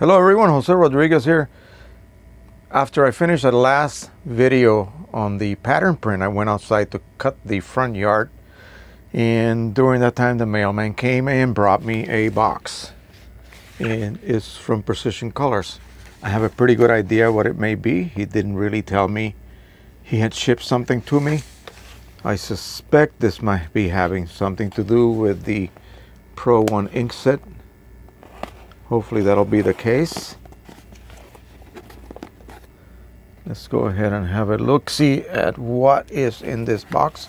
Hello everyone, Jose Rodriguez here. After I finished the last video on the pattern print, I went outside to cut the front yard. And during that time, the mailman came and brought me a box. And it's from Precision Colors. I have a pretty good idea what it may be. He didn't really tell me he had shipped something to me. I suspect this might be having something to do with the Pro 1 ink set Hopefully that'll be the case. Let's go ahead and have a look-see at what is in this box.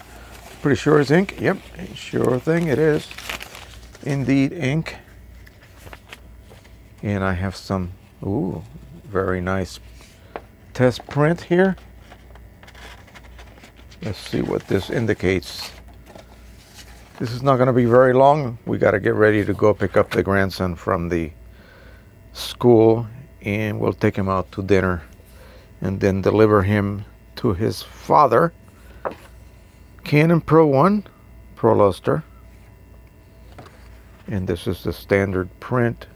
Pretty sure it's ink. Yep, sure thing it is. Indeed ink. And I have some, ooh, very nice test print here. Let's see what this indicates. This is not going to be very long. We got to get ready to go pick up the grandson from the school and we'll take him out to dinner and then deliver him to his father. Canon Pro 1 Pro Luster. And this is the standard print.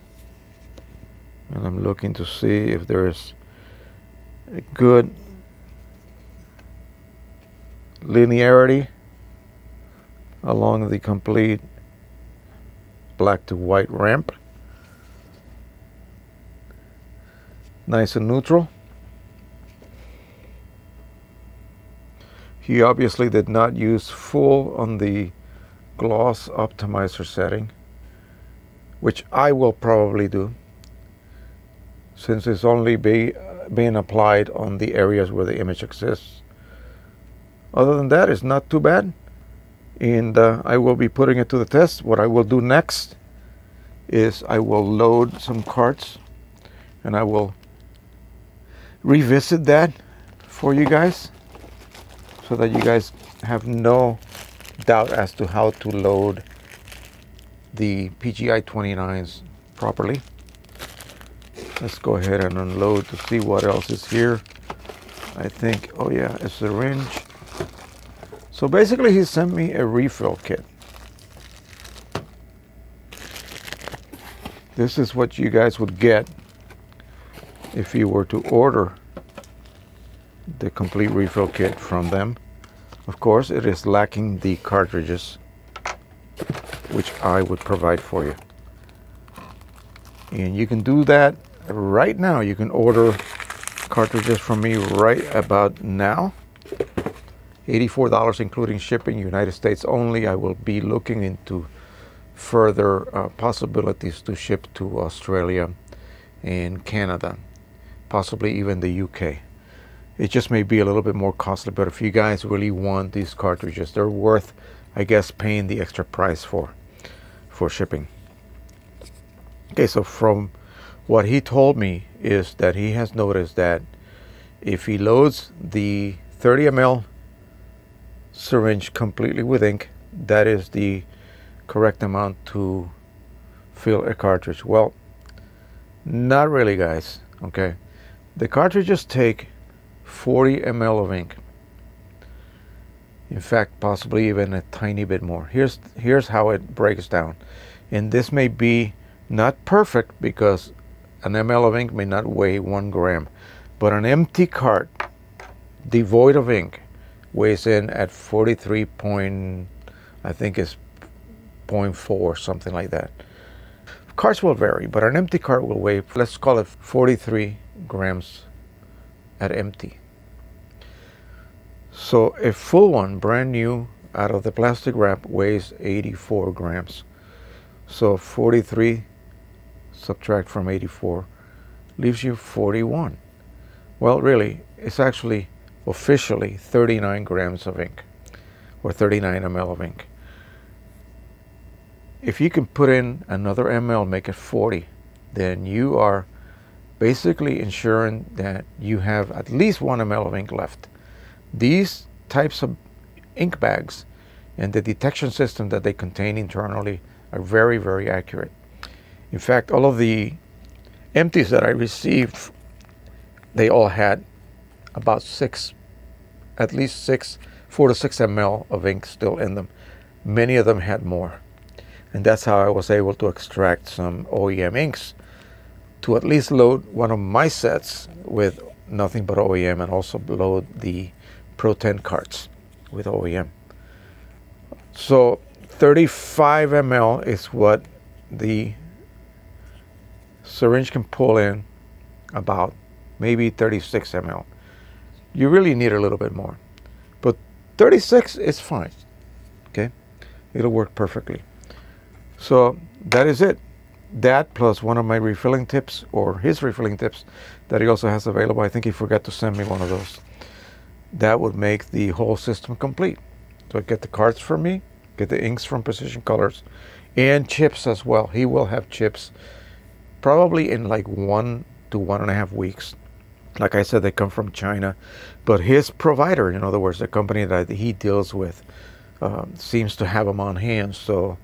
And I'm looking to see if there's a good linearity along the complete black to white ramp. Nice and neutral. He obviously did not use full on the gloss optimizer setting, which I will probably do since it's only be, being applied on the areas where the image exists. Other than that, it's not too bad. And uh, I will be putting it to the test. What I will do next is I will load some carts and I will revisit that for you guys so that you guys have no doubt as to how to load the PGI 29s properly. Let's go ahead and unload to see what else is here. I think, oh yeah, it's a syringe. So basically he sent me a refill kit. This is what you guys would get if you were to order the complete refill kit from them. Of course, it is lacking the cartridges, which I would provide for you. And you can do that right now. You can order cartridges from me right about now. $84 including shipping, United States only. I will be looking into further uh, possibilities to ship to Australia and Canada possibly even the UK. It just may be a little bit more costly, but if you guys really want these cartridges, they're worth, I guess, paying the extra price for, for shipping. Okay, so from what he told me is that he has noticed that if he loads the 30 ml syringe completely with ink, that is the correct amount to fill a cartridge. Well, not really, guys. Okay, the cartridges take 40 ml of ink. In fact, possibly even a tiny bit more. Here's, here's how it breaks down. And this may be not perfect because an ml of ink may not weigh one gram. But an empty cart devoid of ink weighs in at 43 point, I think it's 0.4, something like that. Carts will vary, but an empty cart will weigh, let's call it 43 grams at empty. So a full one, brand new, out of the plastic wrap, weighs 84 grams. So 43 subtract from 84 leaves you 41. Well, really, it's actually officially 39 grams of ink or 39 ml of ink. If you can put in another ml, make it 40, then you are basically ensuring that you have at least one ml of ink left. These types of ink bags and the detection system that they contain internally are very, very accurate. In fact, all of the empties that I received, they all had about six, at least six, four to six ml of ink still in them. Many of them had more. And that's how I was able to extract some OEM inks to at least load one of my sets with nothing but OEM and also load the Pro 10 carts with OEM. So 35 ml is what the syringe can pull in about maybe 36 ml. You really need a little bit more. But 36 is fine. Okay? It'll work perfectly. So that is it. That plus one of my refilling tips or his refilling tips that he also has available. I think he forgot to send me one of those. That would make the whole system complete. So I get the cards from me, get the inks from Precision Colors, and chips as well. He will have chips probably in like one to one and a half weeks. Like I said, they come from China, but his provider, in other words, the company that he deals with, um, seems to have them on hand. So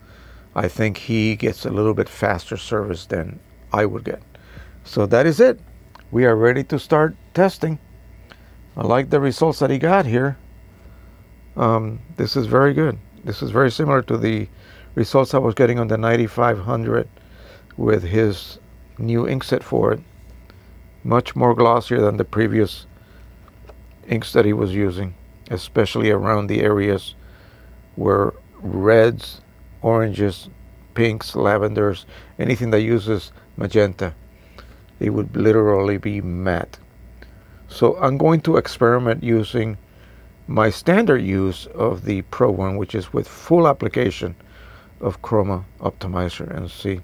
I think he gets a little bit faster service than I would get. So that is it. We are ready to start testing. I like the results that he got here. Um, this is very good. This is very similar to the results I was getting on the 9500 with his new ink set for it. Much more glossier than the previous inks that he was using, especially around the areas where reds oranges, pinks, lavenders, anything that uses magenta. It would literally be matte. So I'm going to experiment using my standard use of the Pro one, which is with full application of Chroma Optimizer and see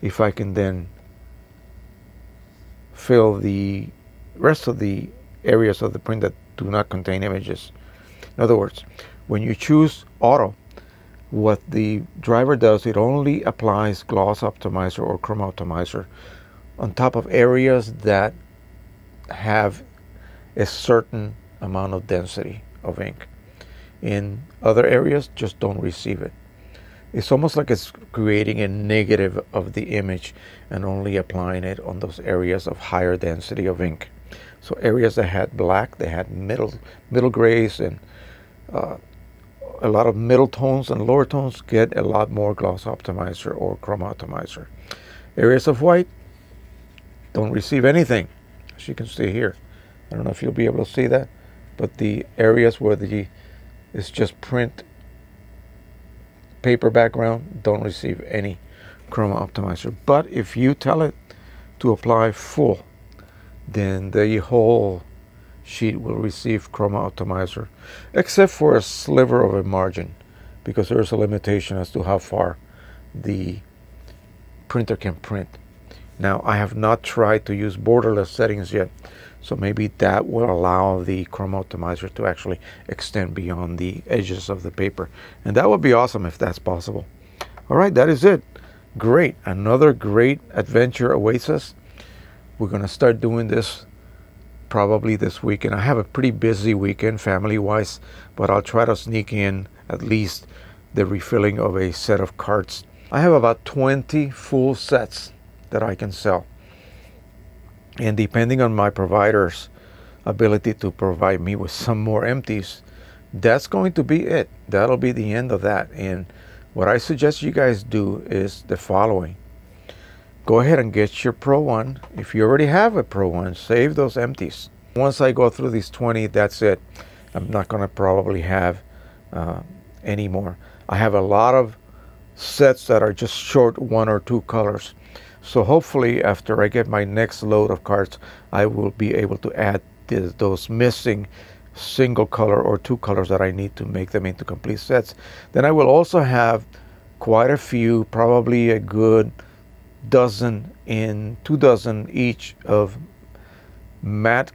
if I can then fill the rest of the areas of the print that do not contain images. In other words, when you choose auto, what the driver does, it only applies gloss optimizer or chroma optimizer on top of areas that have a certain amount of density of ink. In other areas, just don't receive it. It's almost like it's creating a negative of the image and only applying it on those areas of higher density of ink. So areas that had black, they had middle middle grays and uh, a lot of middle tones and lower tones get a lot more gloss optimizer or chroma optimizer. Areas of white don't receive anything, as you can see here. I don't know if you'll be able to see that, but the areas where the it's just print paper background don't receive any chroma optimizer. But if you tell it to apply full, then the whole sheet will receive Chroma Optimizer, except for a sliver of a margin, because there's a limitation as to how far the printer can print. Now, I have not tried to use borderless settings yet, so maybe that will allow the Chroma Optimizer to actually extend beyond the edges of the paper. And that would be awesome if that's possible. All right, that is it. Great. Another great adventure awaits us. We're going to start doing this probably this weekend. I have a pretty busy weekend family wise, but I'll try to sneak in at least the refilling of a set of carts. I have about 20 full sets that I can sell. And depending on my provider's ability to provide me with some more empties, that's going to be it. That'll be the end of that. And what I suggest you guys do is the following go ahead and get your Pro 1. If you already have a Pro 1, save those empties. Once I go through these 20, that's it. I'm not going to probably have uh, any more. I have a lot of sets that are just short one or two colors. So hopefully after I get my next load of cards, I will be able to add those missing single color or two colors that I need to make them into complete sets. Then I will also have quite a few, probably a good dozen in two dozen each of matte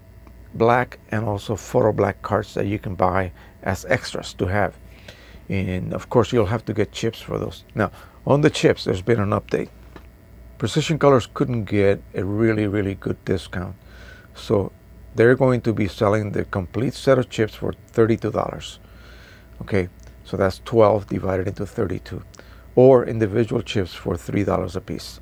black and also photo black cards that you can buy as extras to have. And of course you'll have to get chips for those. Now on the chips there's been an update. Precision colors couldn't get a really really good discount. So they're going to be selling the complete set of chips for $32 okay so that's 12 divided into 32 or individual chips for $3 a piece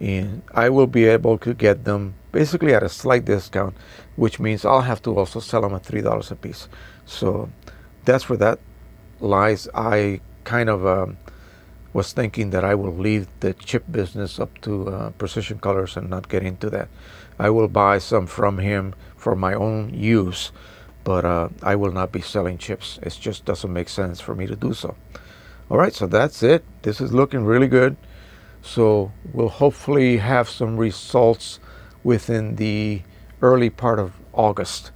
and I will be able to get them basically at a slight discount, which means I'll have to also sell them at three dollars a piece. So that's where that lies. I kind of um, was thinking that I will leave the chip business up to uh, Precision Colors and not get into that. I will buy some from him for my own use, but uh, I will not be selling chips. It just doesn't make sense for me to do so. All right, so that's it. This is looking really good. So we'll hopefully have some results within the early part of August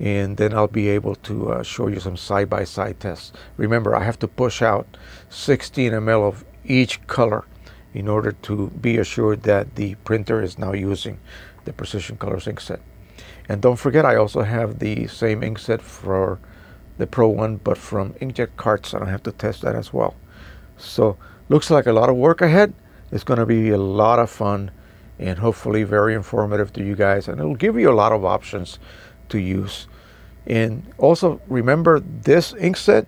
and then I'll be able to uh, show you some side-by-side -side tests. Remember, I have to push out 16 ml of each color in order to be assured that the printer is now using the Precision Colors ink set. And don't forget, I also have the same ink set for the Pro One, but from Inkjet Carts, and I have to test that as well. So, looks like a lot of work ahead. It's going to be a lot of fun and hopefully very informative to you guys, and it'll give you a lot of options to use. And also remember this inkset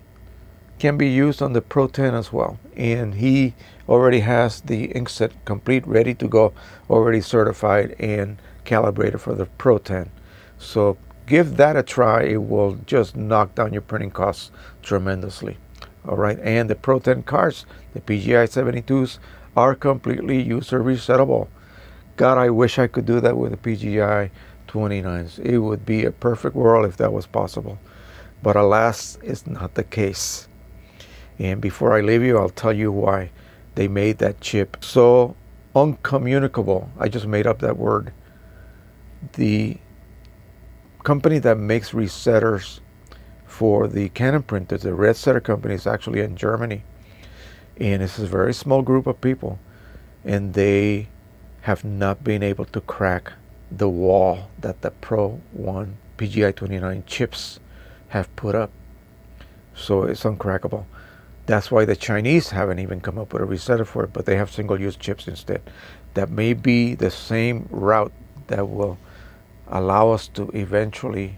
can be used on the Pro 10 as well. And he already has the inkset complete, ready to go, already certified and calibrated for the Pro 10. So give that a try. It will just knock down your printing costs tremendously. All right, and the Pro 10 cards, the PGI 72s, are completely user resettable. God, I wish I could do that with the PGI 29s. It would be a perfect world if that was possible. But alas, it's not the case. And before I leave you, I'll tell you why they made that chip so uncommunicable. I just made up that word. The company that makes resetters for the Canon printers, the Red Setter company, is actually in Germany. And it's a very small group of people. And they have not been able to crack the wall that the Pro 1 PGI 29 chips have put up. So it's uncrackable. That's why the Chinese haven't even come up with a resetter for it, but they have single use chips instead. That may be the same route that will allow us to eventually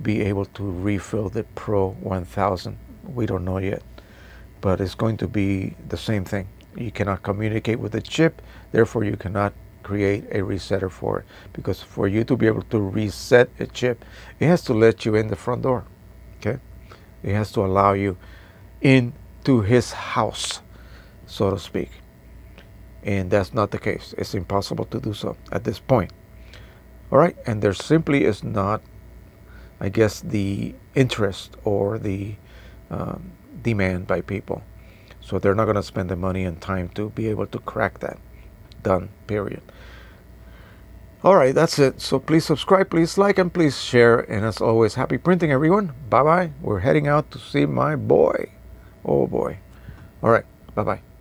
be able to refill the Pro 1000. We don't know yet, but it's going to be the same thing. You cannot communicate with the chip, therefore, you cannot create a resetter for it. Because for you to be able to reset a chip it has to let you in the front door okay? It has to allow you into his house so to speak. And that's not the case. It's impossible to do so at this point. All right and there simply is not i guess the interest or the um, demand by people. So they're not going to spend the money and time to be able to crack that. Done period. All right that's it. So please subscribe please like and please share. And as always happy printing everyone. Bye bye we're heading out to see my boy. Oh boy. All right bye bye